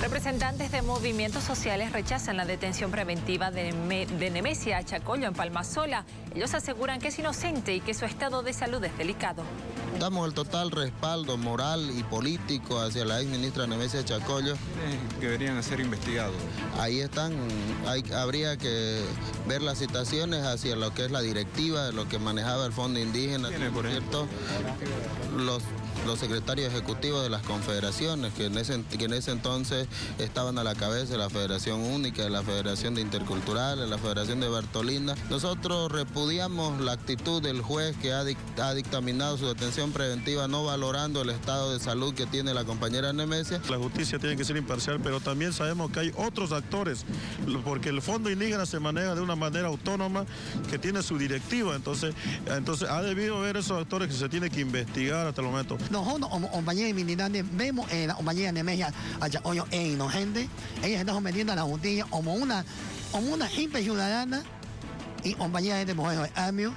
Representantes de movimientos sociales rechazan la detención preventiva de, Nemesia Chacollo en Palmasola. Ellos aseguran que es inocente y que su estado de salud es delicado. Damos el total respaldo moral y político hacia la ex ministra Nemesia Chacollo. Deberían ser investigados. Ahí están, habría que ver las citaciones hacia lo que es la directiva, de lo que manejaba el Fondo Indígena, por cierto, los los secretarios ejecutivos de las confederaciones, que en, ese, que en ese entonces estaban a la cabeza de la Federación Única, de la Federación de Intercultural, de la Federación de Bartolinda. Nosotros repudiamos la actitud del juez que ha, ha dictaminado su detención preventiva, no valorando el estado de salud que tiene la compañera Nemesia. La justicia tiene que ser imparcial, pero también sabemos que hay otros actores, porque el Fondo Indígena se maneja de una manera autónoma que tiene su directiva, entonces, entonces ha debido haber esos actores que se tiene que investigar hasta el momento. Nosotros como compañía militares vemos en la compañía de Mejía allá hoy es inocente. Ellos están sometiendo a la justicia como una, como una simple ciudadana y compañía de mujeres amio